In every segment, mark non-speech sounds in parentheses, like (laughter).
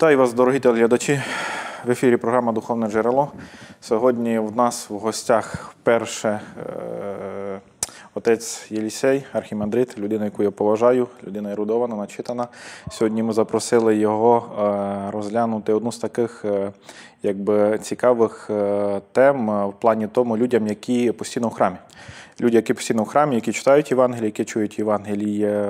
Вітаю вас, дорогі телеглядачі. В ефірі програма Духовне джерело. Сьогодні в нас в гостях вперше е, отець Єлісей, архімандрит, людина, яку я поважаю, людина ерудована, начитана. Сьогодні ми запросили його е, розглянути одну з таких е, якби, цікавих е, тем в плані тому людям, які постійно в храмі. Люди, які постійно в храмі, які читають Євангеліє, які чують Євангеліє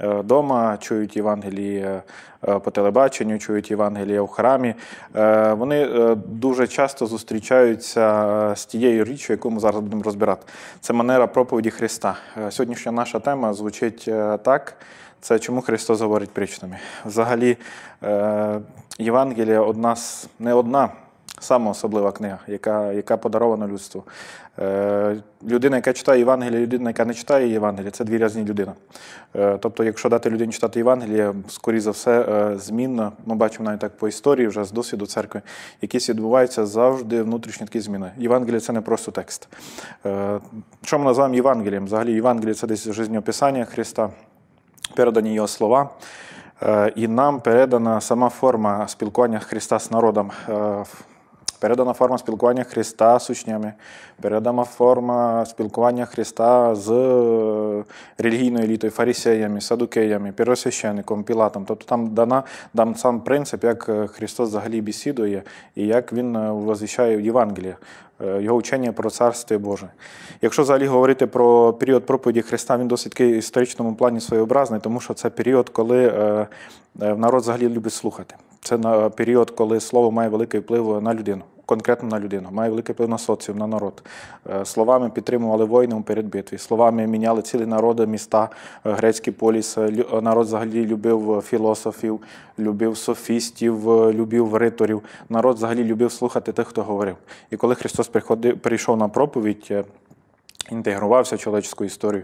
вдома, чують Євангеліє е, по телебаченню, чують Євангеліє в храмі. Е, Вони е, дуже часто зустрічаються е, з тією річчю, яку ми зараз будемо розбирати. Це манера проповіді Христа. Е, Сьогоднішня наша тема звучить е, так. Це чому Христос говорить притчами. Взагалі, е, Євангелія одна не одна. Сама особлива книга, яка яка подарована людству. Е, Людина, яка читає Євангеліє, людина, яка не читає Євангеліє, це дві різні людини. Е, Тобто, якщо дати людині читати Євангеліє, скоріше за все, е, змін, ми бачимо навіть так по історії, вже з досвіду церкви, якісь відбуваються завжди внутрішні такі зміни. Євангеліє це не просто текст. Е, Що ми називаємо Євангелієм? Взагалі, Євангеліє це десь жизнеописання Христа, передані його слова. Е, І нам передана сама форма спілкування Христа з народом. Передана форма спілкування Христа з учнями, передана форма спілкування Христа з е, релігійною елітою, фарисеями, садукеями, первосвященником, Пілатом. Тобто там дана дам сам принцип, як е, Христос взагалі бесідує і як він е, возвіщає Євангеліє, е, його учення про Царство Боже. Якщо взагалі говорити про період проповіді Христа, він досить в історичному плані своєобразний, тому що це період, коли народ взагалі любить слухати. Це період, коли слово має великий вплив на людину, конкретно на людину, має великий вплив на соціум, на народ. Е, Словами підтримували воїни у передбитві, словами міняли цілі народи, міста, е, грецький поліс. Е, Народ взагалі любив філософів, любив софістів, любив риторів. Народ взагалі любив слухати тих, хто говорив. І коли Христос приходив, прийшов на проповідь, інтегрувався в чоловічську історію.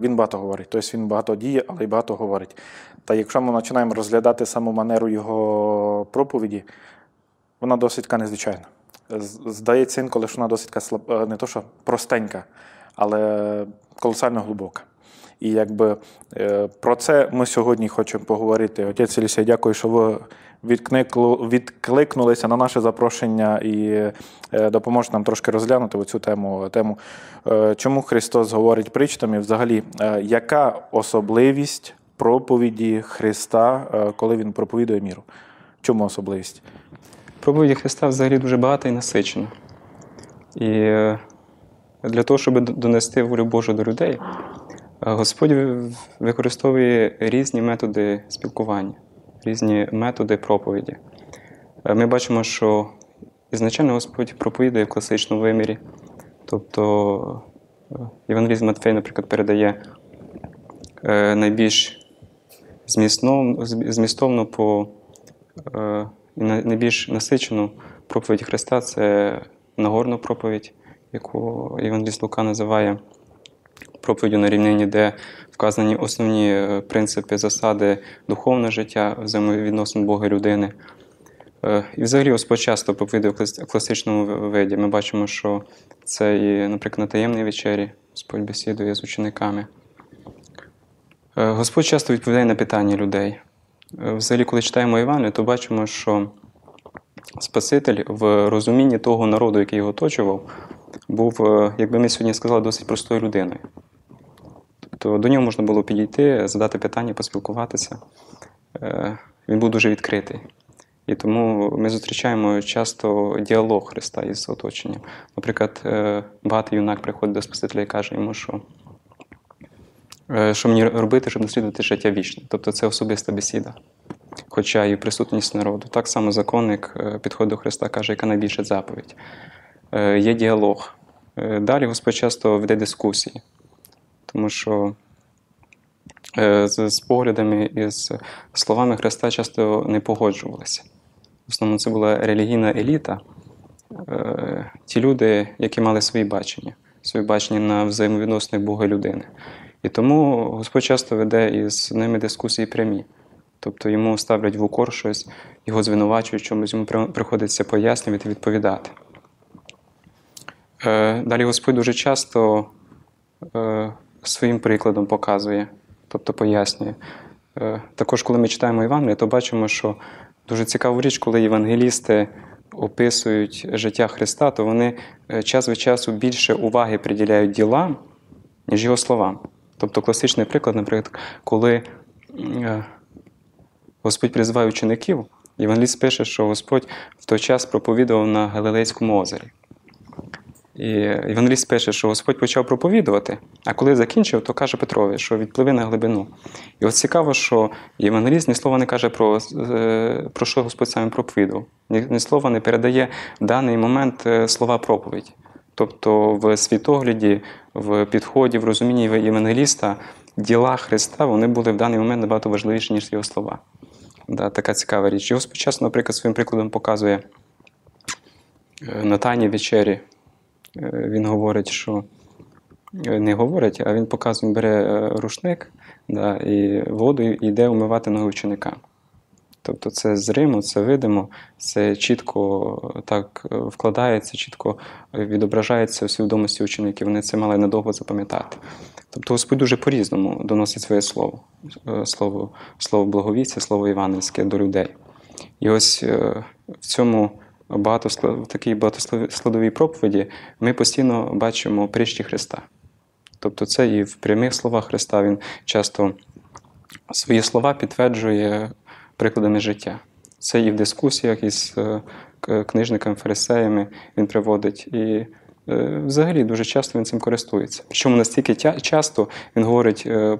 Він багато говорить. Тобто він багато діє, але й багато говорить. Та якщо ми починаємо розглядати саму манеру його проповіді, вона досить така незвичайна. Здається інколи, що вона досить така слаб... е, не то, що простенька, але колосально глибока. І якби е, про це ми сьогодні хочемо поговорити. Отець Елісей, дякую, що ви відкликнулися на наше запрошення і е, допоможете нам трошки розглянути цю тему. тему чому Христос говорить притчами? Взагалі, е, яка особливість проповіді Христа, коли Він проповідує міру? Чому особливість? Проповіді Христа взагалі дуже багата і насичена. І е, для того, щоб донести волю Божу до людей, е, Господь використовує різні методи спілкування, різні методи проповіді. Е, Ми бачимо, що ізначально Господь проповідує в класичному вимірі. Тобто е, Євангеліст Матфей, наприклад, передає найбільш змістовно, по найбільш насичену проповідь Христа це Нагорну проповідь, яку Євангеліст Лука називає проповіддю на рівнині, де вказані основні е, принципи, засади духовного життя, взаємовідносин Бога і людини. Е, І взагалі Господь часто проповідує в класичному виді. Ми бачимо, що це і, наприклад, на таємній вечері Господь бесідує з учениками. Е, Господь часто відповідає на питання людей. Е, Взагалі, коли читаємо Івана, то бачимо, що Спаситель в розумінні того народу, який його оточував, був, е, як ми сьогодні сказали, досить простою людиною. Тобто до нього можна було підійти, задати питання, поспілкуватися. Е, Він був дуже відкритий. І тому ми зустрічаємо часто діалог Христа із оточенням. Наприклад, багатий юнак приходить до Спасителя і каже йому, що що мені робити, щоб наслідувати життя вічне. Тобто це особиста бесіда, хоча і присутність народу. Так само законник е, підходить до Христа, каже, яка найбільша заповідь. Е, Є діалог. Е, Далі Господь часто веде дискусії, тому що е, з, поглядами і з словами Христа часто не погоджувалися. В основному це була релігійна еліта, е, ті люди, які мали свої бачення, свої бачення на взаємовідносини Бога людини. І тому Господь часто веде із ними дискусії прямі. Тобто йому ставлять в укор щось, його звинувачують, чомусь йому приходиться пояснювати, відповідати. Е, Далі Господь дуже часто е, своїм прикладом показує, тобто пояснює. е, також, коли ми читаємо Євангеліє, то бачимо, що дуже цікаву річ, коли євангелісти описують життя Христа, то вони час від часу більше уваги приділяють ділам, ніж його словам. Тобто класичний приклад, наприклад, коли е, Господь призиває учеників, Євангеліст пише, що Господь в той час проповідував на Галилейському озері. І Євангеліст пише, що Господь почав проповідувати, а коли закінчив, то каже Петрові, що відпливи на глибину. І от цікаво, що Євангеліст ні слова не каже про, е, про що Господь саме проповідував, ні, слова не передає в даний момент е, слова проповіді. Тобто в світогляді, в підході, в розумінні Євангеліста діла Христа вони були в даний момент набагато важливіші, ніж його слова. Да, така цікава річ. Його спочатку, наприклад, своїм прикладом показує е, на Тайній вечері. Е, Він говорить, що е, не говорить, а він показує, він бере рушник да, і воду і йде умивати ноги ученика. Тобто це зримо, це видимо, це чітко так е, вкладається, чітко відображається у свідомості учеників. Вони це мали надовго запам'ятати. Тобто Господь дуже по-різному доносить своє слово, Е, слово, слово благовістя, слово євангельське до людей. І ось е, в цьому багато в такій багатоскладовій проповіді ми постійно бачимо притчі Христа. Тобто це і в прямих словах Христа Він часто свої слова підтверджує прикладами життя. Це і в дискусіях із е, книжниками, фарисеями він приводить. І е, взагалі дуже часто він цим користується. Причому настільки часто він говорить, е,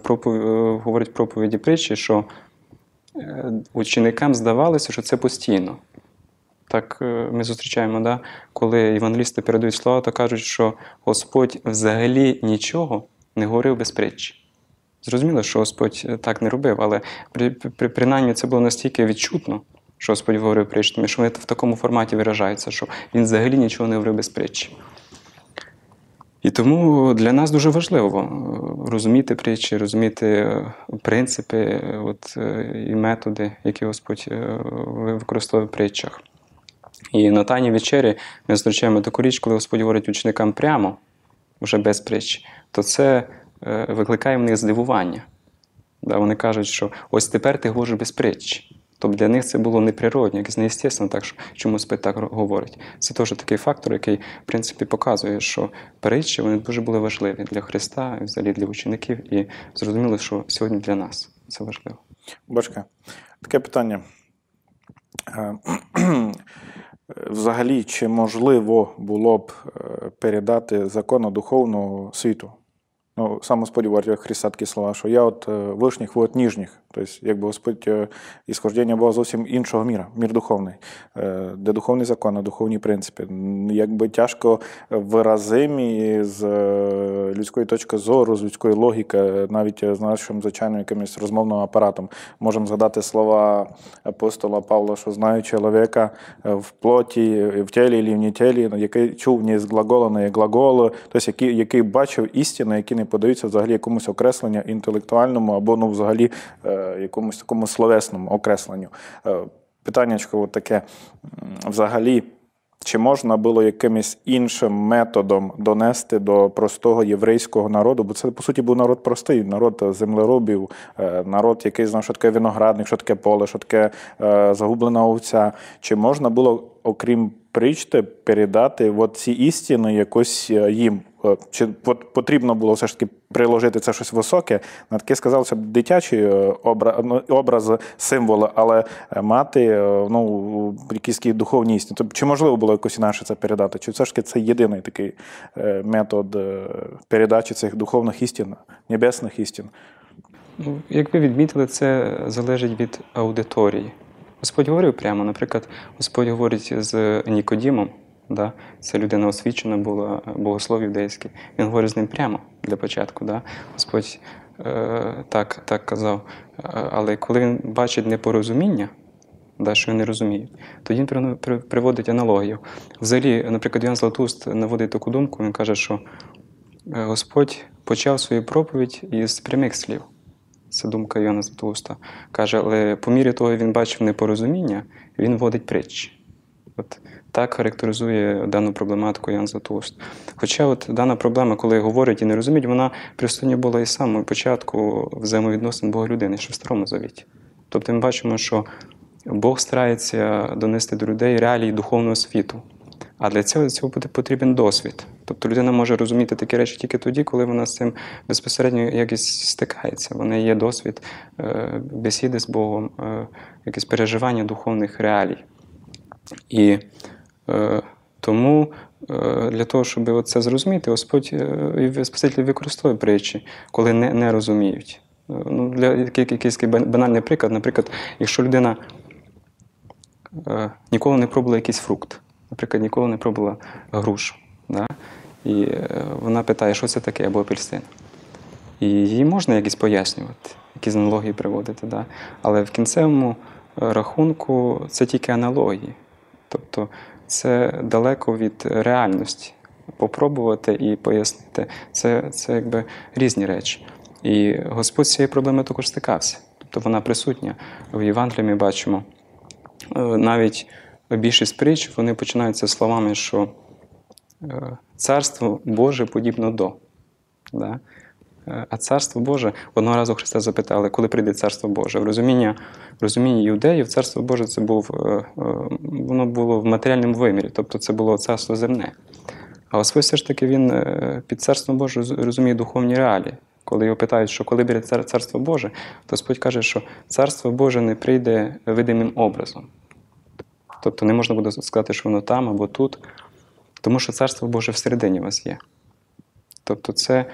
говорить проповіді притчі, що ученикам здавалося, що це постійно. Так ми зустрічаємо, да? коли євангелісти передають слова, то кажуть, що Господь взагалі нічого не говорив без притчі. Зрозуміло, що Господь е, так не робив, але при, при, принаймні це було настільки відчутно, що Господь говорив притчами, що вони в такому форматі виражаються, що він взагалі нічого не говорив без притчі. І тому для нас дуже важливо е, розуміти притчі, розуміти е, принципи от, і методи, які Господь використовує в притчах. І на Тайній вечері ми зустрічаємо таку річ, коли Господь говорить ученикам прямо, вже без притч, то це викликає в них здивування. Вони кажуть, що ось тепер ти говориш без притч. Тобто для них це було неприродно, якось неестественно, так що чому Господь так говорить. Це теж такий фактор, який, в принципі, показує, що притчі вони дуже були важливі для Христа, взагалі для учеників, і зрозуміло, що сьогодні для нас це важливо. Бачка, таке питання. Е, (clears throat) Взагалі, чи можливо було б е, передати закон духовного світу? Ну, саме Христа такі слова, що я от е, вишніх, ви от ніжніх. Тобто, якби Господь е, ісхождення було зовсім іншого міра, мір духовний, е, де духовний закон, духовні принципи. Якби тяжко виразимі з е, людської точки зору, з людської логіки, навіть з нашим звичайним якимось розмовним апаратом. Можемо згадати слова апостола Павла, що знаю чоловіка в плоті, в тілі і в тілі, який чув не з глагола, не як глаголу, тобто який, який бачив істини, які не подаються взагалі якомусь окресленню інтелектуальному або ну, взагалі якомусь такому словесному окресленню. Е, Питаннячко от таке взагалі. Чи можна було якимось іншим методом донести до простого єврейського народу? Бо це, по суті, був народ простий, народ землеробів, е, народ, який знав, що таке виноградник, що таке поле, що таке е, загублена овця. Чи можна було, окрім причти, передати от ці істини якось їм? Е, Чи потрібно було все ж таки приложити це щось високе? На таке сказалося б дитячі е, ну, образи, символи, але е, мати ну, якісь духовні істини. Тобто, чи можливо було якось інакше це передати? Чи все ж таки це єдиний такий метод передачі цих духовних істин, небесних істин? Ну, як ви відмітили, це залежить від аудиторії. Господь говорив прямо, наприклад, Господь говорить з Нікодімом, да? це людина освічена була, богослов юдейський. Він говорить з ним прямо для початку. Да? Господь е, так, так казав. Е, Але коли він бачить непорозуміння, да, що не розуміють, тоді він при- при- приводить аналогію. Взагалі, наприклад, Ян Златуст наводить таку думку, він каже, що е, Господь почав свою проповідь із прямих слів. Це думка Йоанна Златоуста. Каже, але по мірі того, він бачив непорозуміння, він вводить притчі. От так характеризує дану проблематику Ян Златоуст. Хоча от дана проблема, коли говорять і не розуміють, вона присутня була і з початку взаємовідносин Бога людини, що в Старому Завіті. Тобто ми бачимо, що Бог старається донести до людей реалії духовного світу. А для цього, для цього буде потрібен досвід. Тобто людина може розуміти такі речі тільки тоді, коли вона з цим безпосередньо якось стикається. Вона є досвід е, бесіди з Богом, е, якесь переживання духовних реалій. І е, тому е, для того, щоб це зрозуміти, Господь е, Спаситель використовує притчі, коли не, не розуміють. Е, Ну, для якийсь банальний приклад, наприклад, якщо людина е, ніколи не пробувала якийсь фрукт, наприклад, ніколи не пробувала грушу, да? і е, вона питає, що це таке, або апельсин. І їй можна якось пояснювати, якісь аналогії приводити. Да? Але в кінцевому е, рахунку це тільки аналогії. Тобто це далеко від реальності. Попробувати і пояснити це, це якби різні речі. І Господь з цією проблемою також стикався. Тобто вона присутня. В Євангелії ми бачимо е, навіть більшість притч вони починаються словами, що е, царство Боже подібно до. Да? А царство Боже, одного разу Христа запитали, коли прийде царство Боже. В розумінні, в розумінні юдеїв царство Боже це був, е, е, воно було в матеріальному вимірі, тобто це було царство земне. А Господь все ж таки він е, під царством Боже розуміє духовні реалії. Коли його питають, що коли буде царство Боже, то Господь каже, що царство Боже не прийде видимим образом. Тобто не можна буде сказати, що воно там або тут, тому що царство Боже всередині вас є. Тобто це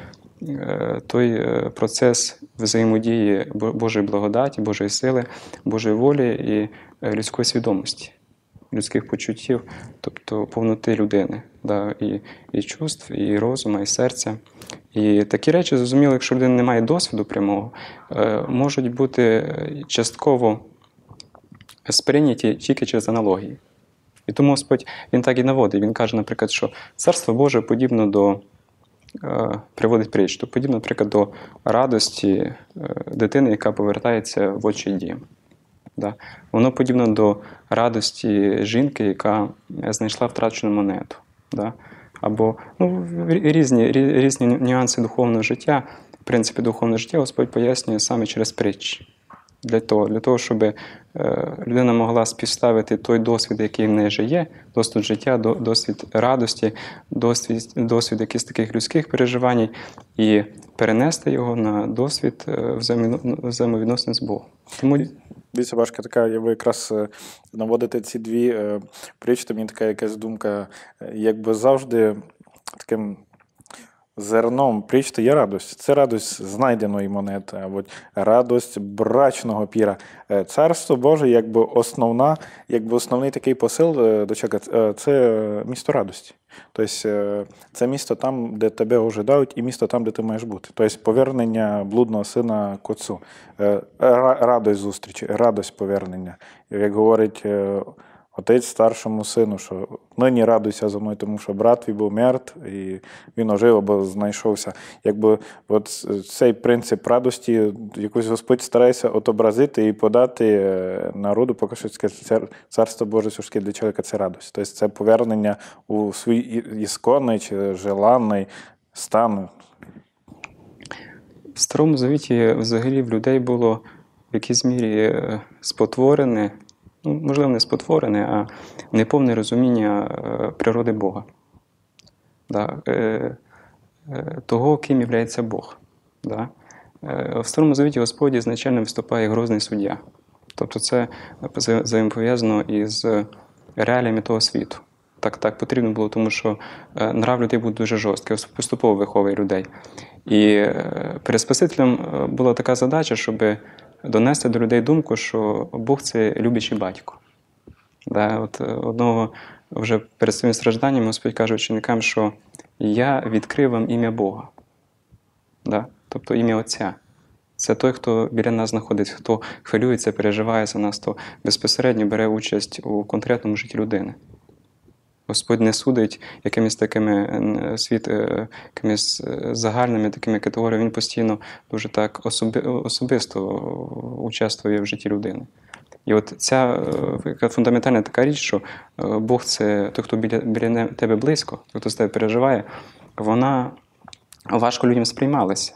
той е, процес взаємодії Божої благодаті, Божої сили, Божої волі і е, людської свідомості, людських почуттів, тобто повноти людини, да, і, і чувств, і розуму, і серця. І такі речі, зрозуміло, якщо людина не має досвіду прямого, е, можуть бути е, частково сприйняті тільки через аналогії. І тому Господь він так і наводить. Він каже, наприклад, що царство Боже подібно до е, приводить притч, то подібно, наприклад, до радості е, дитини, яка повертається в очі дім. Да. Воно подібно до радості жінки, яка знайшла втрачену монету. Да. Або ну, різні, різні нюанси духовного життя. В принципі, духовне життя Господь пояснює саме через притчі. Для того, для того, щоб е, людина могла співставити той досвід, який в неї вже є, досвід життя, досвід радості, досвід, досвід якихось таких людських переживань, і перенести його на досвід е, взаємовідно- взаємовідносин з Богом. Тому Дивіться, Башка, така, ви якраз е, наводите ці дві то мені така якась думка, якби завжди таким зерном притч то є радость. Це радость знайденої монети, або радость брачного піра. Е, Царство Боже, якби основна, якби основний такий посил е, до чого е, це місто радості. Тобто це місто там, де тебе ожидають, і місто там, де ти маєш бути. Тобто повернення блудного сина к отцу. Радость зустрічі, радость повернення. Як говорить отець старшому сину, що нині радуйся за мною, тому що брат твій був мертв, і він ожив або знайшовся. Якби от цей принцип радості, якось Господь старається отобразити і подати е, народу, поки що царство Боже все для чоловіка це радость. Тобто це повернення у свій ісконний чи желанний стан. В Старому Завіті взагалі в людей було в якійсь мірі е, спотворене, ну, можливо, не спотворене, а неповне розуміння е, природи Бога. Да? Е, е, того, ким є Бог. Да? В Старому Завіті Господь ізначально виступає грозний суддя. Тобто це взаємопов'язано із реаліями того світу. Так, так потрібно було, тому що нрав людей був дуже жорсткий, поступово виховує людей. І перед Спасителем була така задача, щоб донести до людей думку, що Бог це любячий батько. Да, от е, одного вже перед своїм стражданням Господь каже ученикам, що я відкрив вам ім'я Бога. Да? Тобто ім'я Отця. Це той, хто біля нас знаходиться, хто хвилюється, переживає за нас, хто безпосередньо бере участь у конкретному житті людини. Господь не судить якимись такими світ, е, якимись е, загальними такими категоріями. Він постійно дуже так особи, особисто участвує в житті людини. І от ця е, фундаментальна така річ, що Бог це той, хто біля, біля тебе близько, той, хто з тебе переживає, вона важко людям сприймалася.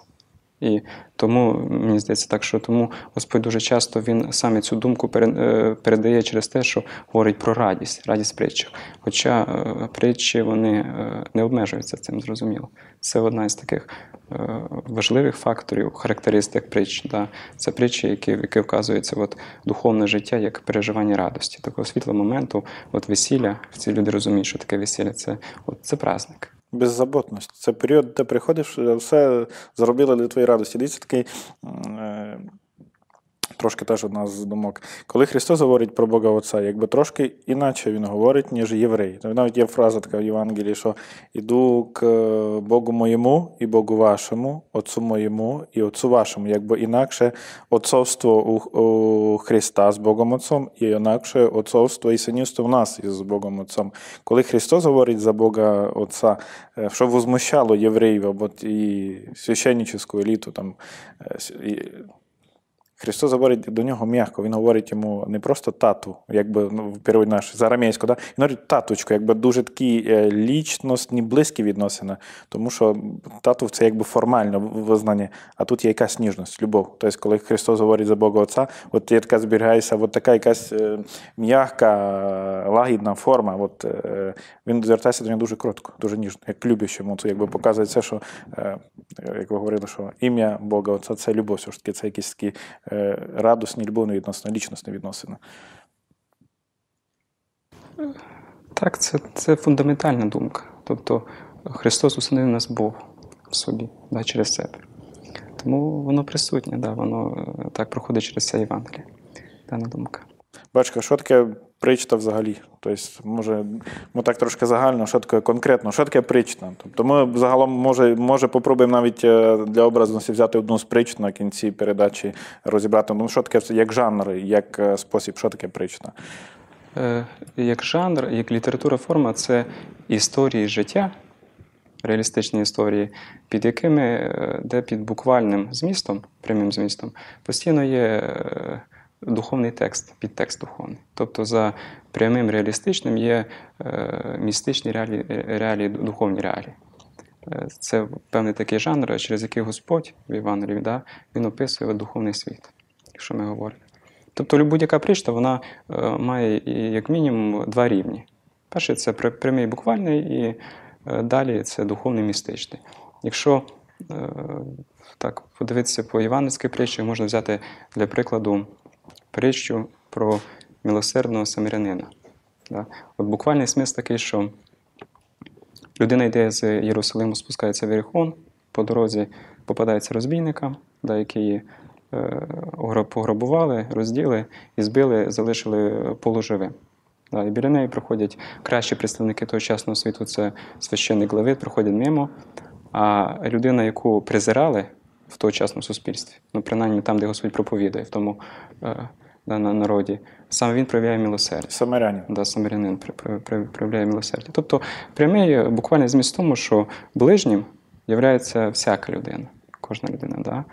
І тому мені здається так, що тому Господь дуже часто він саме цю думку е, передає через те, що говорить про радість, радість притчах. Хоча е, притчі вони е, не обмежуються цим, зрозуміло. Це одна із таких важливих факторів, характеристик притч. Да? Це притчі, які, які вказуються от, духовне життя як переживання радості, такого світлого моменту, от весілля. Ці люди розуміють, що таке весілля це, от, це праздник. Беззаботність. Це період, де приходиш, е, все зробили для твоєї радості. Дивіться такий. Трошки теж одна з думок. Коли Христос говорить про Бога Отця, якби трошки іначе він говорить, ніж єврей. Навіть є фраза така в Євангелії, що іду к е, Богу моєму і Богу вашому, Отцу моєму і Отцу вашому. Якби інакше отцовство у, Христа з Богом Отцом, і інакше отцовство і синівство в нас із Богом Отцом. Коли Христос говорить за Бога Отця, е, що возмущало євреїв або і священничську еліту, там, е, і- Христос говорить до нього м'яко, він говорить йому не просто тату, якби ну, наш з арамейського, да? він говорить таточку, якби дуже такі е, лічностні, близькі відносини, тому що тату це якби формально визнання, а тут є якась ніжність, любов. Тобто, коли Христос говорить за Бога Отця, от є така зберігається, от така якась е, м'яка, лагідна форма. От, е, він звертається до нього дуже кротко, дуже ніжно, як любящому. Це якби показує це, що, як ви говорили, що ім'я Бога Отця це любов, все ж таки, це якісь такі е, радісні, любовні відносини, лічностні відносини. Так, це, це фундаментальна думка. Тобто Христос усунув нас Бог в собі да, через себе. Тому воно присутнє, да, воно е, так проходить через це Євангеліє. Дана думка. Бачка, що таке причта взагалі? Тобто, може, ми так трошки загально, що таке конкретно, що таке причта? Тобто ми загалом може, може попробуємо навіть е, для образності взяти одну з притч на кінці передачі розібрати. Ну, що таке як жанр, як е, спосіб, що таке причта? Е, Як жанр, як література форма це історії життя, реалістичні історії, під якими, де під буквальним змістом, прямим змістом, постійно є духовний текст, підтекст духовний. Тобто за прямим реалістичним є е, містичні реалії, реалії духовні реалії. Е, Це певний такий жанр, через який Господь в Євангелії да, він описує духовний світ, якщо ми говоримо. Тобто будь-яка причта вона е, має як мінімум два рівні. Перший це прямий буквальний, і далі це духовний містичний. Якщо так подивитися по євангельській притчі, можна взяти для прикладу притчу про милосердного самарянина. От буквальний смисл такий, що людина йде з Єрусалиму, спускається в Єрихон, по дорозі попадається розбійникам, да, які е, пограбували, розділи і збили, залишили полуживим. Да, і біля неї проходять кращі представники тогочасного світу, це священник Левит, проходять мимо. А людина, яку презирали в тогочасному суспільстві, ну принаймні там, де Господь проповідує, в тому е, да, на народі, саме він проявляє милосердя. Самарянин. Да, самарянин проявляє милосердя. Тобто прямий буквальний зміст в тому, що ближнім є всяка людина, кожна людина. Да?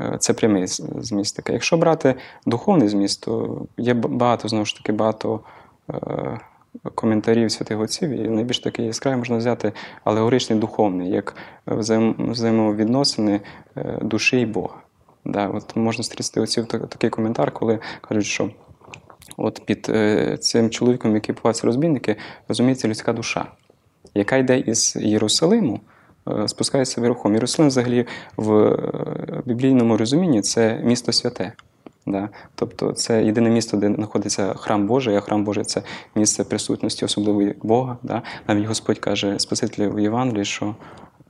Е, Це прямий зміст такий. Якщо брати духовний зміст, то є багато, знову ж таки, багато е, коментарів святих отців, і найбільш такий яскравий можна взяти алегоричний духовний, як взаємовідносини е, душі і Бога. Да, от можна отців такий коментар, коли кажуть, що От під е, цим чоловіком, який попався розбійники, розуміється людська душа, яка йде із Єрусалиму, е, спускається верхом. Єрусалим, взагалі, в е, біблійному розумінні це місто святе. Да? Тобто це єдине місто, де знаходиться храм Божий, а храм Божий це місце присутності особливої Бога. Да? Навіть Господь каже Спасителю в Євангелії, що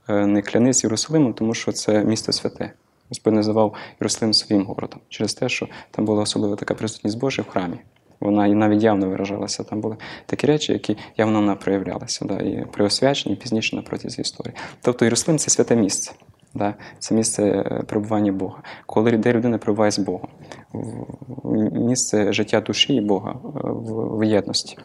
е, не клянись Єрусалимом, тому що це місто святе. Господь називав Єрусалим своїм городом через те, що там була особлива така присутність Божа в храмі. Вона і навіть явно виражалася. Там були такі речі, які явно вона проявлялися, да, і при освяченні, і пізніше на протязі історії. Тобто Єрусалим це святе місце. Да? Це місце е, перебування Бога. Коли де людина перебуває з Богом, місце життя душі і Бога е, в єдності.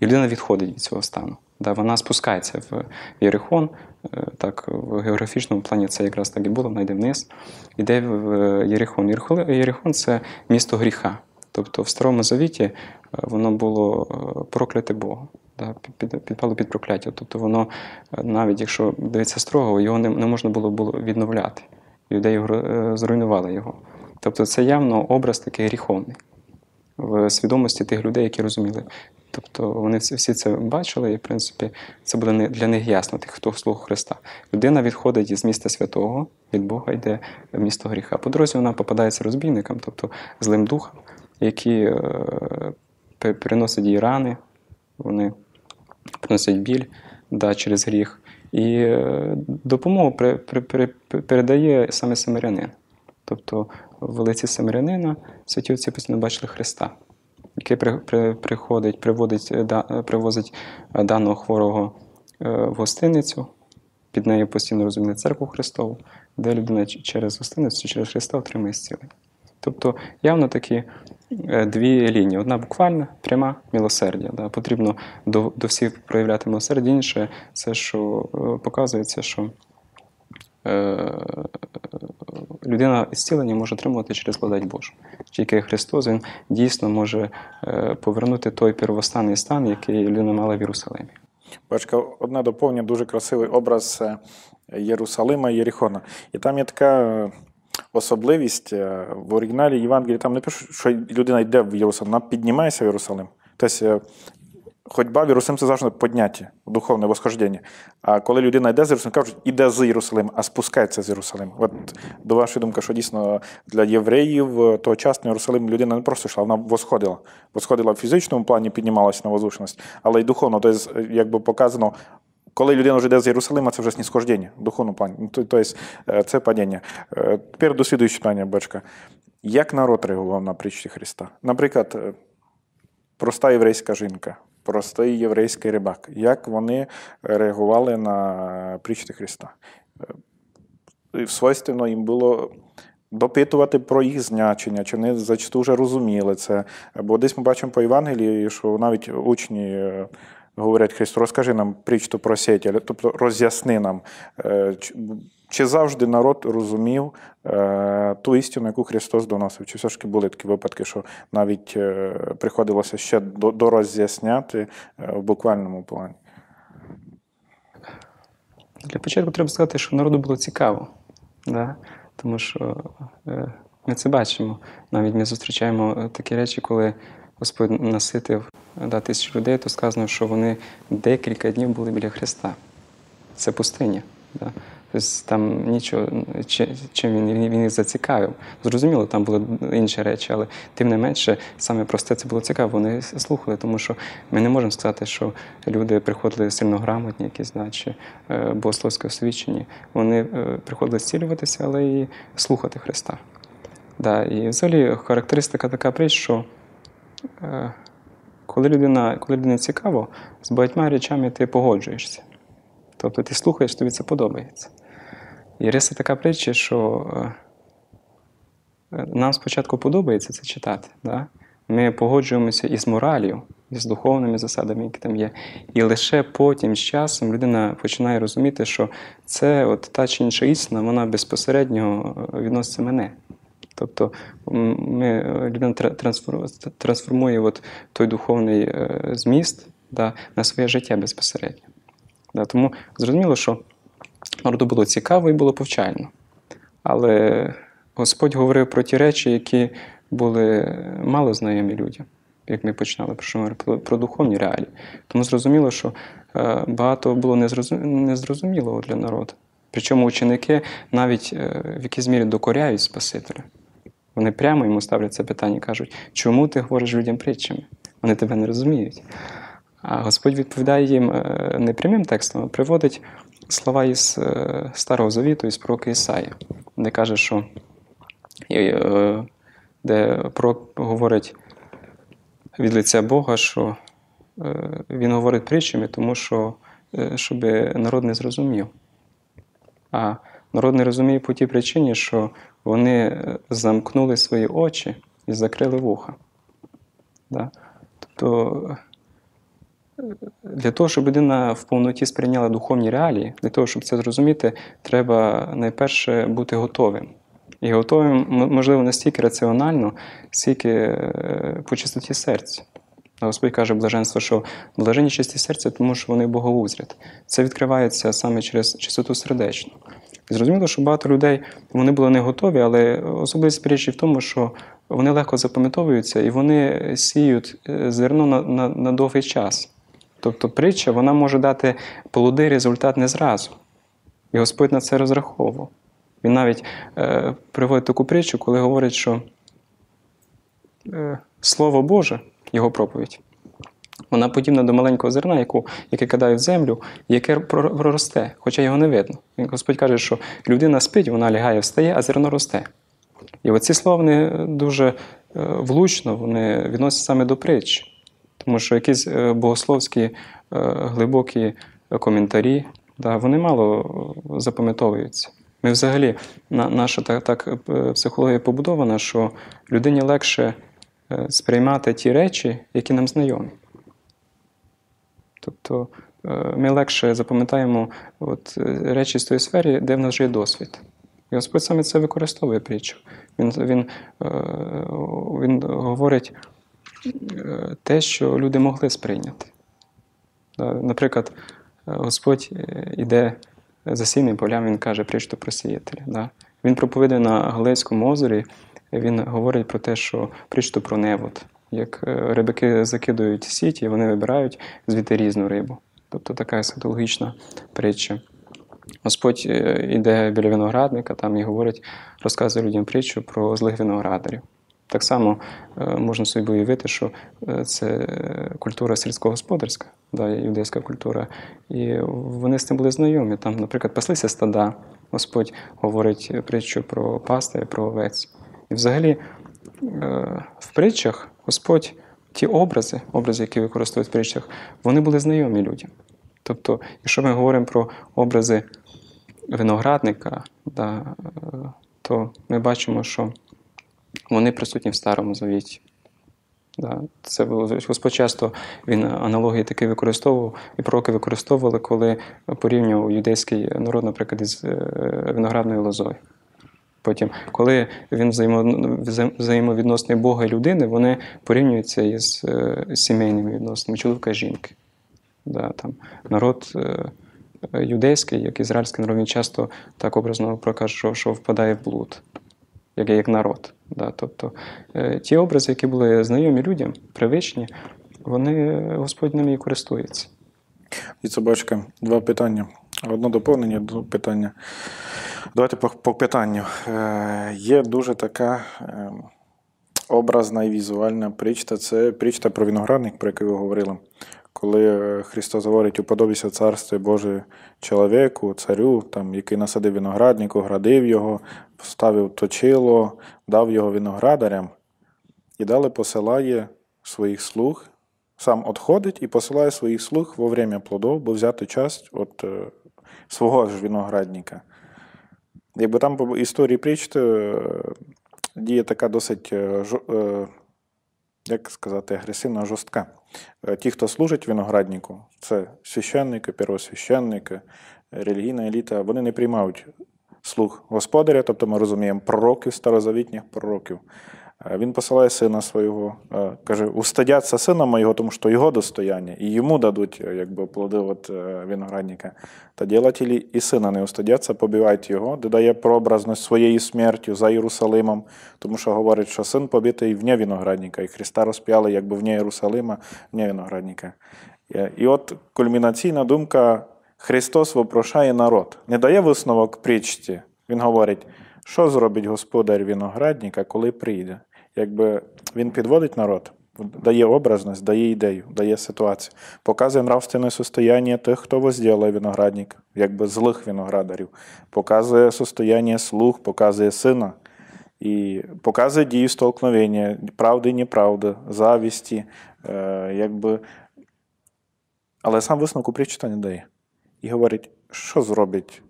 І людина відходить від цього стану. Да? Вона спускається в Єрихон, е, так, в географічному плані це якраз так і було, вона йде вниз, іде в Єрихон. Єрихон- це місто гріха. Тобто в Старому Завіті е, воно було е, прокляте Богом, да, під- під- підпало під прокляття. Тобто воно, навіть якщо дивитися строго, його не, можна було, було відновляти. Юдеї зруйнували його. Тобто це явно образ такий гріховний в свідомості тих людей, які розуміли. Тобто вони всі, це бачили, і в принципі це було не- для них ясно, тих, хто слух Христа. Людина відходить із міста святого, від Бога йде в місто гріха. По дорозі вона попадається розбійникам, тобто злим духом, які е, пе- їй рани, вони приносять біль да, через гріх. І е, допомогу при, при, при, передає саме самарянин. Тобто в лиці самарянина святі отці постійно бачили Христа, який при, при, приходить, приводить, е, да, е, привозить е, даного хворого в гостиницю, під нею постійно розуміли церкву Христову, де людина через гостиницю, через Христа отримує зцілення. Тобто явно такі дві лінії. Одна буквальна, пряма милосердя. Да. Потрібно до, до всіх проявляти милосердя. Інше це, що показується, що людина зцілення може отримувати через благодать Божу. Тільки Христос Він дійсно може е, повернути той первостанний стан, який людина мала в Єрусалимі. Бачка, одне доповнення, дуже красивий образ е, Єрусалима і Єрихона. І там є така е, особливість е, в оригіналі Євангелії, там не пишуть, що людина йде в Єрусалим, вона піднімається в Єрусалим. Тобто е, ходьба в Єрусалим це завжди підняття, духовне восхождення. А коли людина йде з Єрусалим, кажуть, іде з Єрусалим, а спускається з Єрусалим. От до вашої думки, що дійсно для євреїв е, тогочасно Єрусалим людина не просто йшла, вона восходила. Восходила в фізичному плані, піднімалася на возвишеність, але й духовно. Тобто, якби показано, коли людина вже йде з Єрусалима, це вже снісхождення в духовному плані. Ну, Тобто е, це падіння. Е, Тепер дослідуючи питання, Бачка. Як народ реагував на притчі Христа? Наприклад, проста єврейська жінка, простий єврейський рибак. Як вони реагували на притчі Христа? Е, Свойственно їм було допитувати про їх значення, чи вони зачасту вже розуміли це. Бо десь ми бачимо по Євангелії, що навіть учні е, говорять Христу, розкажи нам притчу про сіятеля, тобто роз'ясни нам, е, чи- завжди народ розумів е, ту істину, яку Христос доносив? Чи все ж таки були такі випадки, що навіть е, приходилося ще дороз'ясняти е, в буквальному плані? Для початку треба сказати, що народу було цікаво. Да? Тому що е, ми це бачимо. Навіть ми зустрічаємо е, такі речі, коли Господь наситив да, тисячу людей, то сказано, що вони декілька днів були біля Христа. Це пустиня. Да? Тобто там нічого, чим він, він, їх зацікавив. Зрозуміло, там були інші речі, але тим не менше, саме просте це було цікаво. Вони слухали, тому що ми не можемо сказати, що люди приходили сильно грамотні, якісь да, е, богословські освічені. Вони е, приходили зцілюватися, але і слухати Христа. Да, і взагалі характеристика така притч, що е, коли людина, коли людині цікаво, з багатьма речами ти погоджуєшся. Тобто ти слухаєш, тобі це подобається. І риса така притча, що е, нам спочатку подобається це читати. Да? Ми погоджуємося із моралью, із духовними засадами, які там є. І лише потім з часом людина починає розуміти, що це от та чи інша істина, вона безпосередньо е, відноситься мене. Тобто ми, е, людина трансформує от той духовний зміст да, на своє життя безпосередньо. Тому зрозуміло, що народу було цікаво і було повчально. Але Господь говорив про ті речі, які були мало знайомі людям, як ми починали про що ми про духовні реалії. Тому зрозуміло, що е, багато було незрозумілого для народу. Причому ученики навіть е, в якійсь мірі докоряють Спасителя. Вони прямо йому ставлять це питання і кажуть, чому ти говориш людям притчами? Вони тебе не розуміють. А Господь відповідає їм е, не прямим текстом, а приводить слова із е, Старого Завіту, із пророка Ісаї, де каже, що е, де пророк говорить від лиця Бога, що він говорить притчами, тому що щоб народ не зрозумів. А народ не розуміє по тій причині, що вони замкнули свої очі і закрили вуха. Да? Тобто для того, щоб людина в повноті сприйняла духовні реалії, для того, щоб це зрозуміти, треба найперше бути готовим І готові, м- можливо, не стільки раціонально, скільки е, по чистоті серця. Господь каже блаженство, що блаженні чисті серця, тому що вони боговузрять. Це відкривається саме через чистоту сердечну. Зрозуміло, що багато людей вони були не готові, але особливість притчі в тому, що вони легко запам'ятовуються і вони сіють е, зерно на, на, на довгий час. Тобто притча вона може дати плоди результат не зразу. І Господь на це розраховував. Він навіть е, приводить таку притчу, коли говорить, що е, Слово Боже, його проповідь, вона подібна до маленького зерна, яку, яке кидає в землю, яке проросте, хоча його не видно. І Господь каже, що людина спить, вона лягає, встає, а зерно росте. І оці слова вони дуже е, влучно вони відносяться саме до притч. Тому що якісь е, богословські е, глибокі коментарі, да, вони мало е, запам'ятовуються. Ми взагалі, наша так, так психологія побудована, що людині легше сприймати ті речі, які нам знайомі. Тобто ми легше запам'ятаємо от, речі з тої сфери, де в нас вже є досвід. І Господь саме це використовує притчу. Він, він, він говорить те, що люди могли сприйняти. Наприклад, е, Господь е, іде за сінним полям, він каже притчу про сіятеля. Він проповідує на Галилейському озері, він говорить про те, що притчу про невод. Як е, рибаки закидують сіті, вони вибирають звідти різну рибу. Тобто така есхатологічна притча. Господь іде біля виноградника там і говорить, розказує людям притчу про злих виноградарів. Так само е, можна собі уявити, що е, це культура сільськогосподарська, да, юдейська культура, і вони з тим були знайомі. Там, наприклад, паслися стада. Господь говорить притчу про пастиря, про овець. І взагалі е, в притчах Господь ті образи, образи, які використовують в притчах, вони були знайомі людям. Тобто, якщо ми говоримо про образи виноградника, да, то ми бачимо, що вони присутні в Старому Завіті. Да, це Господь часто він аналогії такі використовував, і пророки використовували, коли порівнював юдейський народ, наприклад, із е, виноградною лозою. Потім, коли він взаємо- взаєм- взаємовідносини Бога і людини, вони порівнюються із е, сімейними відносинами чоловіка і жінки. Да, там, народ е, юдейський, як ізраїльський народ, він часто так образно прокаже, що впадає в блуд, як, як народ. Да, тобто е, ті образи, які були знайомі людям, привичні, вони Господь ними і користується. І це бачка, два питання. Одне доповнення, два питання. Давайте по, по питанню. Е, є дуже така е, образна і візуальна притча. Це притча про виноградник, про який ви говорили. Коли е, Христос говорить, уподобися царстві Боже чоловіку, царю, там, який насадив виноградник, оградив його, поставив точило, дав його виноградарям, і далі посилає своїх слуг сам відходить і посилає своїх слуг во время плодов, бо взяти часть від е, свого ж виноградника. Якби там по історії притчі е, діє така досить, як сказати, агресивна, жорстка. Е, Ті, хто служить винограднику, це священники, первосвященники, релігійна еліта, вони не приймають слуг господаря, тобто ми розуміємо пророків, старозавітніх пророків. Він посилає сина свого, е, каже: устадяться сина моєго, тому що його достояння, і йому дадуть е, якби, плоди від е, виноградника. Та ділателі і сина не устадяться, побивають його, додає прообразність своєю смертю за Єрусалимом, тому що говорить, що син побитий вне виноградника, і Христа розп'яли якби вне Єрусалима, вне виноградника. І от кульмінаційна думка: Христос вопрошає народ, не дає висновок притчі. Він говорить, що зробить господар виноградника, коли прийде. Якби він підводить народ, дає образність, дає ідею, дає ситуацію, показує нравственне состояння тих, хто возділає виноградник, якби злих виноградарів, показує состояння слуг, показує сина. І показує дію столкновення, правди і неправди, завісті, е, якби. Але сам висновку притчі не дає. І говорить, що зробить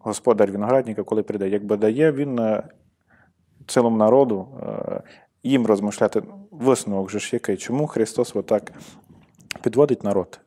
господар виноградника, коли прийде. Якби дає він е, цілому народу е, їм розмишляти висновок же ж який, чому Христос отак підводить народ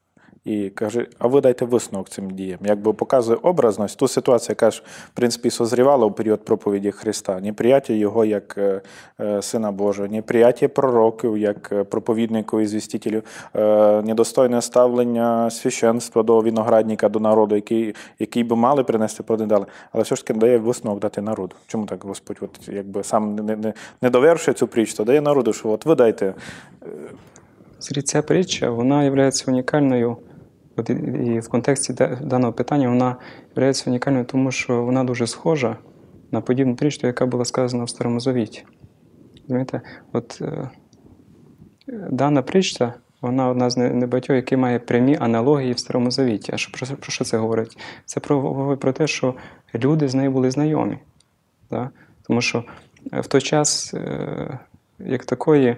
І каже, а ви дайте висновок цим діям. Якби показує образність, ту ситуацію, яка ж, в принципі, созрівала у період проповіді Христа, неприяття його як е, е, Сина Божого, неприяття пророків, як е, проповіднику і звістителю, е, недостойне ставлення священства до виноградника, до народу, який, який би мали принести плоди дали. Але все ж таки дає висновок дати народу. Чому так Господь от, якби сам не, не, не довершує цю притчу, а дає народу, що от ви дайте. Ця притча вона є унікальною. От і- в контексті даного питання вона є унікальною, тому що вона дуже схожа на подібну притчу, яка була сказана в Старому Завіті. Розумієте? От е, дана притча, вона одна з не- небагатьох, які має прямі аналогії в Старому Завіті. А про, про що це говорить? Це про, про те, що люди з нею були знайомі. Да? Тому що е, в той час, е, як такої,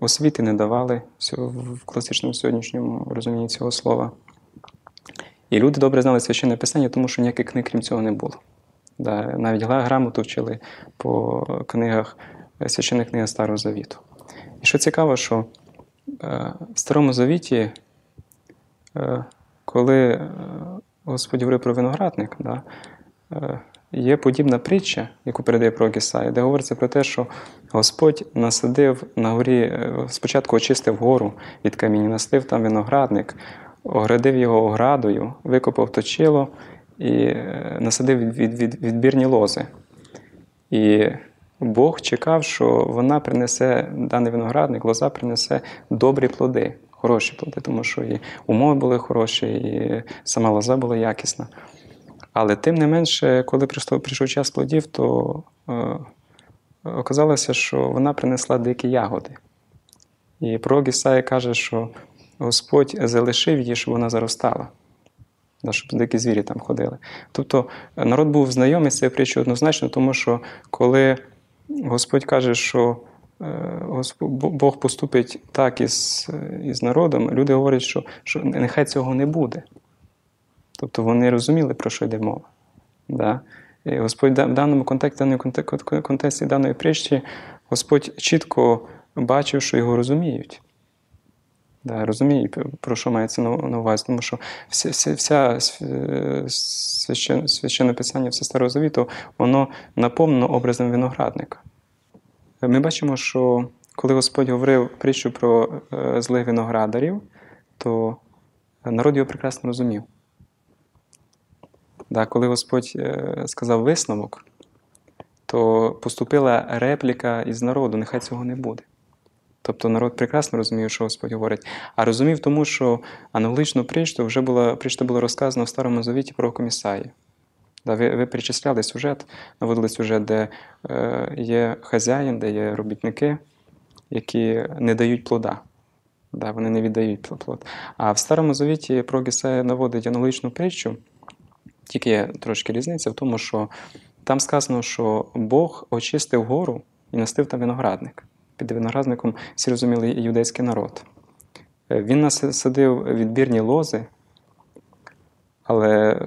освіти не давали в класичному сьогоднішньому розумінні цього слова. І люди добре знали священне писання, тому що ніяких книг крім цього не було. Да, навіть грамоту вчили по книгах, е, священних книгах Старого Завіту. І що цікаво, що е, в Старому Завіті, е, коли Господь говорив про виноградник, да, є подібна притча, яку передає пророк Ісая, де говориться про те, що Господь насадив на горі, е, спочатку очистив гору від каміння, насадив там виноградник, оградив його оградою, викопав точило і е, насадив від, від, відбірні лози. І Бог чекав, що вона принесе, даний виноградник, лоза принесе добрі плоди, хороші плоди, тому що і умови були хороші, і сама лоза була якісна. Але тим не менше, коли прийшло, прийшов час плодів, то е, оказалося, що вона принесла дикі ягоди. І пророк Ісая каже, що Господь залишив її, щоб вона заростала, щоб дикі звірі там ходили. Тобто е, народ був знайомий з цією притчою однозначно, тому що коли Господь каже, що е, Бог поступить так із, із народом, люди говорять, що, що нехай цього не буде. Тобто вони розуміли, про що йде мова. Да? І Господь в даному контексті, даному контексті даної притчі, Господь чітко бачив, що його розуміють. Да, розуміє, про що мається на увазі. Тому що вся, вся е, священ, священне писання, все Старого Завіту, воно наповнено образом виноградника. Ми бачимо, що коли Господь говорив притчу про е, злих виноградарів, то народ його прекрасно розумів. Да, коли Господь е, сказав висновок, то поступила репліка із народу, нехай цього не буде. Тобто народ прекрасно розумів, що Господь говорить, а розумів тому, що аналогічну притчу вже була, притча була розказана в Старому Завіті про Комісаї. Да, ви, ви перечисляли сюжет, наводили сюжет, де е, є хазяїн, де є робітники, які не дають плода. Да, вони не віддають плод. А в Старому Завіті про Ісая наводить аналогічну притчу, тільки трошки різниця в тому, що там сказано, що Бог очистив гору і настив там виноградник. Під виноградником всі розуміли юдейський народ. Е, Він насадив відбірні лози, але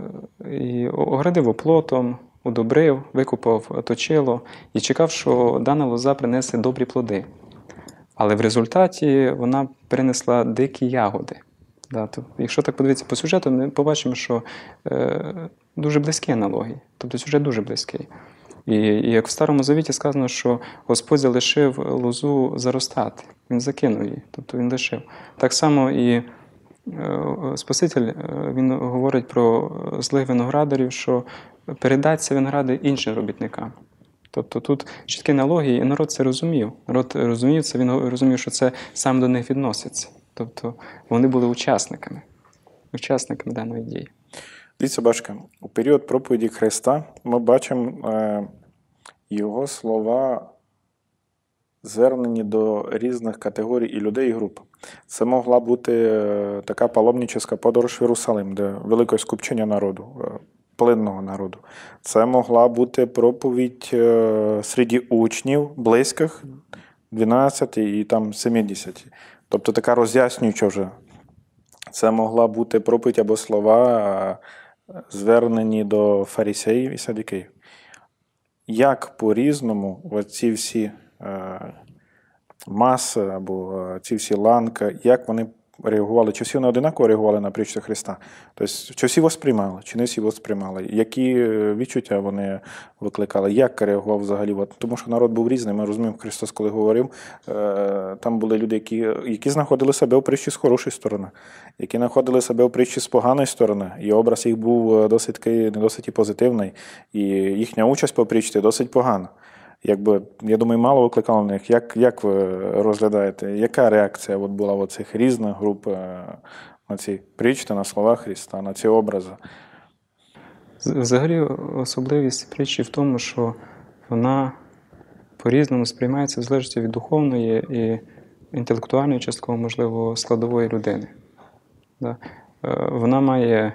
і оградив оплотом, удобрив, викупав точило і чекав, що дана лоза принесе добрі плоди. Але в результаті вона принесла дикі ягоди. Да, то, якщо так подивитися по сюжету, ми побачимо, що е, дуже близькі аналогії. Тобто сюжет дуже близький. І, і як в Старому Завіті сказано, що Господь залишив лозу заростати, Він закинув її, тобто Він лишив. Так само і е, Спаситель е, він говорить про злих виноградарів, що передаться виногради іншим робітникам. Тобто тут чіткі аналогії, і народ це розумів. Народ розумів це, він розумів, що це саме до них відноситься. Тобто вони були учасниками, учасниками даної дії. Дивіться, бачите, у період проповіді Христа ми бачимо е, його слова звернені до різних категорій і людей, і груп. Це могла бути е, така паломническа подорож в Єрусалим, де велике скупчення народу, е, плинного народу. Це могла бути проповідь е, серед учнів, близьких 12 і там 70. Тобто така роз'яснююча вже. Це могла бути пропить або слова, звернені до фарісеїв і Садіків. Як по-різному ці всі е, маси або е, ці всі ланки, як вони реагували, чи всі вони одинаково реагували на притчу Христа? Тобто, чи всі восприймали, чи не всі восприймали? Які е, відчуття вони викликали? Як реагував взагалі? Тому що народ був різний. Ми розуміємо, Христос, коли говорив, е, там були люди, які, які знаходили себе у притчі з хорошої сторони, які знаходили себе у притчі з поганої сторони. І образ їх був е, досить не досить позитивний, і їхня участь по притчі досить погана. Якби, я думаю, мало викликало в них. Як, як ви розглядаєте, яка реакція от була у цих різних груп е, на ці притчі, на слова Христа, на ці образи? Взагалі, особливість притчі в тому, що вона по-різному сприймається в залежності від духовної і інтелектуальної, частково, можливо, складової людини. Е, Вона має е,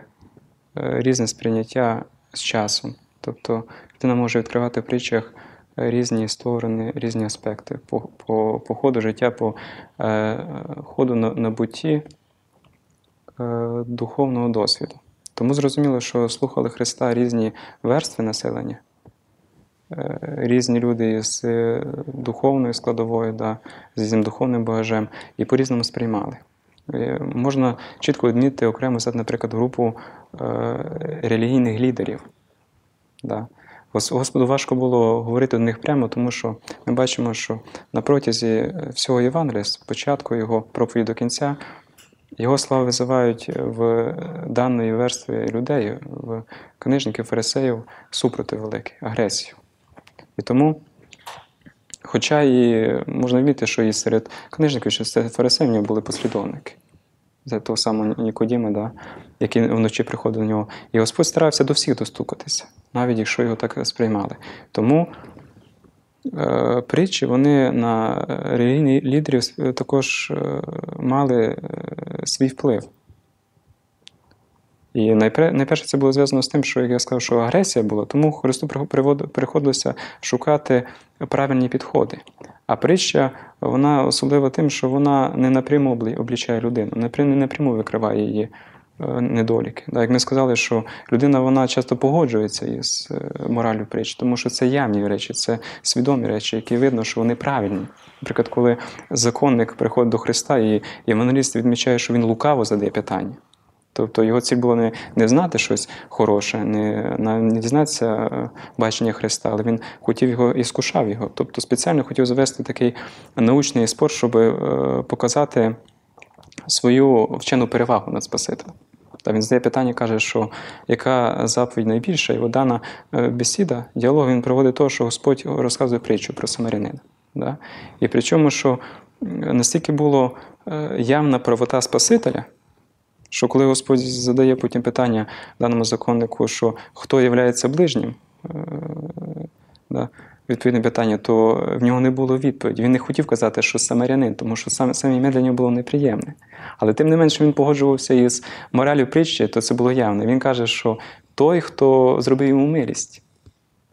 різне сприйняття з часом. Тобто людина може відкривати в притчах різні сторони, різні аспекти по, по, по ходу життя, по е, ходу на- набутті е, духовного досвіду. Тому зрозуміло, що слухали Христа різні верстви населення, е, різні люди з духовною складовою, да, з духовним багажем, і по-різному сприймали. Е, Можна чітко відмітити окремо наприклад, групу е, релігійних лідерів. Да. Гос- Господу важко було говорити до них прямо, тому що ми бачимо, що на протязі е, всього Євангелія, з початку його проповіді до кінця, його слова визивають в даної верстві людей, в книжників, фарисеїв, супротив великий, агресію. І тому, хоча і можна вміти, що і серед книжників, що серед фарисеїв були послідовники. Того самого Нікодіма, да, який вночі приходив до нього. І Господь старався до всіх достукатися, навіть якщо його так сприймали. Тому е, притчі вони на релігійних лідерів е, також е, мали е, свій вплив. І найперше це було зв'язано з тим, що як я сказав, що агресія була, тому Христу приходилося шукати правильні підходи. А притча вона особлива тим, що вона не напряму облічає людину, не напряму викриває її е, недоліки. Як ми сказали, що людина вона часто погоджується із е, мораллю притч, тому що це явні речі, це свідомі речі, які видно, що вони правильні. Наприклад, коли законник приходить до Христа і євангеліст відмічає, що він лукаво задає питання. Тобто його ціль було не, не знати щось хороше, не, не дізнатися е, бачення Христа, але він хотів його і скушав його. Тобто спеціально хотів завести такий научний спор, щоб е, показати свою вчену перевагу над Спасителем. Та він задає питання, каже, що яка заповідь найбільша, і дана е, бесіда, діалог він проводить того, що Господь розказує притчу про самарянина. Да? І причому, що настільки було явна правота Спасителя, що коли Господь задає потім питання даному законнику, що хто є ближнім, е, да, відповідне питання, то в нього не було відповіді. Він не хотів казати, що самарянин, тому що саме, саме ім'я для нього було неприємне. Але тим не менше він погоджувався із моралю притчі, то це було явно. Він каже, що той, хто зробив йому милість.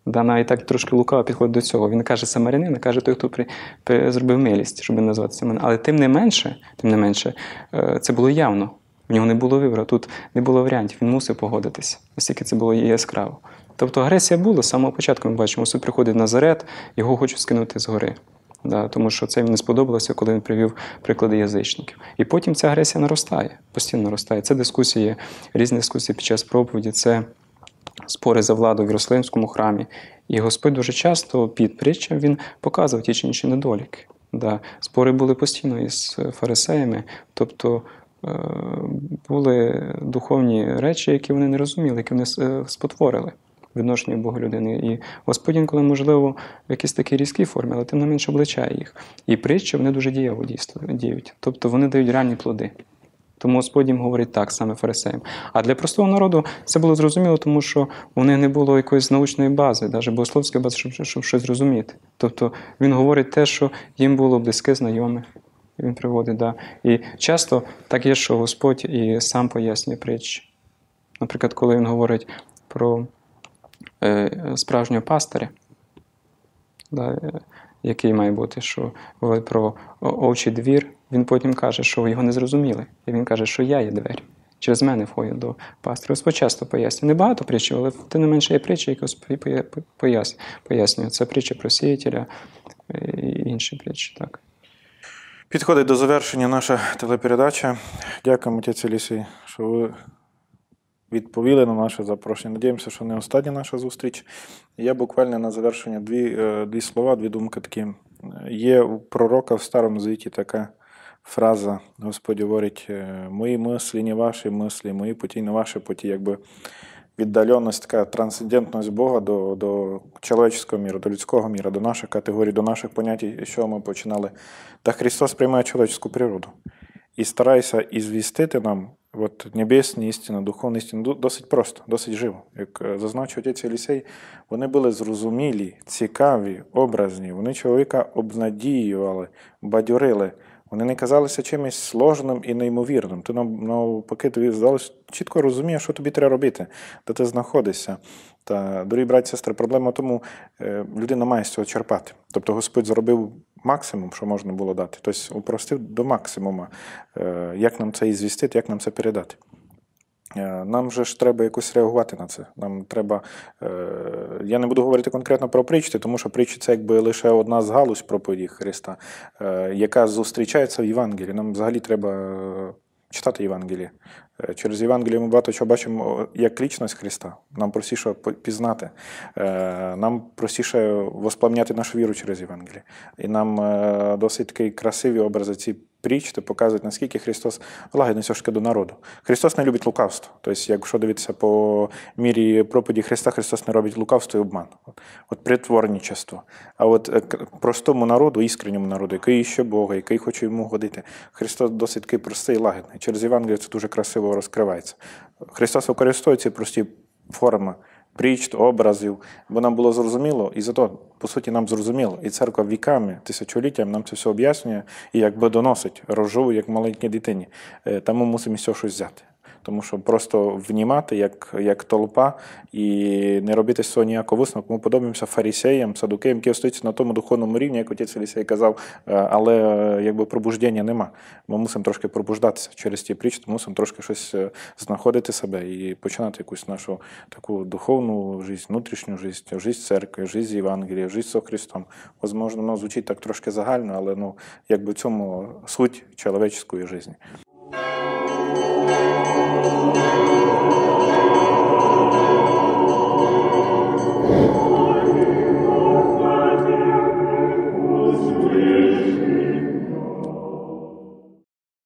Да, навіть так трошки лукаво підходить до цього. Він каже самарянин, а каже той, хто при, при, зробив милість, щоб не назвати самарянин. Але тим не менше, тим не менше, е, це було явно. В нього не було вибору, тут не було варіантів, він мусив погодитися, оскільки це було яскраво. Тобто агресія була з самого початку. Ми бачимо, Ісус приходить Назарет, його хочуть скинути з гори. Да, тому що це їм не сподобалося, коли він привів приклади язичників. І потім ця агресія наростає, постійно наростає. Це дискусії, різні дискусії під час проповіді, це спори за владу в Єрусалимському храмі. І Господь дуже часто під притчем він показував ті чи інші недоліки. Да. Спори були постійно із фарисеями, тобто були духовні речі, які вони не розуміли, які вони е, спотворили в відношенні Бога людини. І Господь інколи, можливо, в якійсь такій різкій формі, але тим не менше обличає їх. І притчі вони дуже дієво діють. Тобто вони дають реальні плоди. Тому Господь їм говорить так, саме фарисеям. А для простого народу це було зрозуміло, тому що у них не було якоїсь научної бази, навіть богословської бази, щоб, щоб щось зрозуміти. Тобто він говорить те, що їм було близьке, знайоме. Він приводить, да. І часто так є, що Господь і сам пояснює притчі. Наприклад, коли він говорить про е, справжнього пастиря, да, е, який має бути, що говорить про о- овчий двір, він потім каже, що його не зрозуміли. І він каже, що я є двері. Через мене входять до пастиря. Господь часто пояснює. Небагато притч, але тим не менше є притчі, які Господь пояснює. Це притча про сіятеля е, і інші притчі. Так. Підходить до завершення наша телепередача. Дякуємо, отець Елісій, що ви відповіли на наше запрошення. Надіємося, що не остання наша зустріч. Я буквально на завершення дві, е, дві слова, дві думки такі. Є у пророка в Старому Завіті така фраза, Господь говорить, е, мої мислі, не ваші мислі, мої путі, не ваші путі, якби віддаленість, така трансцендентність Бога до, до чоловічського міру, до людського міру, до наших категорій, до наших понять, з чого ми починали. Та Христос приймає чоловічську природу і старається ізвістити нам от, небесні істини, духовні істини досить просто, досить живо. Як е, зазначив отець Елісей, вони були зрозумілі, цікаві, образні. Вони чоловіка обнадіювали, бадьорили. Вони не казалися чимось сложним і неймовірним. Ти навпаки тобі здалося, чітко розумієш, що тобі треба робити, де ти знаходишся. Та, дорогі брат, сестри, проблема в тому, е, людина має з цього черпати. Тобто Господь зробив максимум, що можна було дати. Тобто упростив до максимуму, е, як нам це і звістити, як нам це передати. Е, Нам же ж треба якось реагувати на це. Нам треба. Е, я не буду говорити конкретно про притчі, тому що притчі це якби лише одна з галузь проповіді Христа, е, яка зустрічається в Євангелії. Нам взагалі треба читати Євангеліє. Е, Через Євангеліє ми багато чого бачимо як лічність Христа. Нам простіше пізнати. Нам простіше воспламняти нашу віру через Євангеліє. І нам досить такий красиві образи ці притчі показують, наскільки Христос лагідний все ж таки до народу. Христос не любить лукавство. Тобто, якщо дивитися по мірі проповіді Христа, Христос не робить лукавство і обман. От, от притворничество. А от е, простому народу, іскренньому народу, який іще Бога, який хоче йому годити, Христос досить такий простий і лагідний. Через Євангеліє це дуже красиво розкривається. Христос використовує ці прості форми притч, образів, бо нам було зрозуміло, і зато, по суті, нам зрозуміло. І церква віками, тисячоліттям нам це все об'яснює і якби доносить, рожу, як маленькій дитині. Е, Тому мусимо з цього щось взяти. Тому що просто внімати як, як толпа і не робити з цього ніякого висновку. Ми подобаємося фарисеям, садукеям, які остаються на тому духовному рівні, як отець Елісей казав, е, але е, якби пробуждення нема. Ми мусимо трошки пробуждатися через ті притчі, мусимо трошки щось е, знаходити себе і починати якусь нашу таку духовну життя, внутрішню життя, життя церкви, життя Євангелія, життя з Христом. Возможно, воно звучить так трошки загально, але ну, якби в цьому суть чоловічської житті. Lord.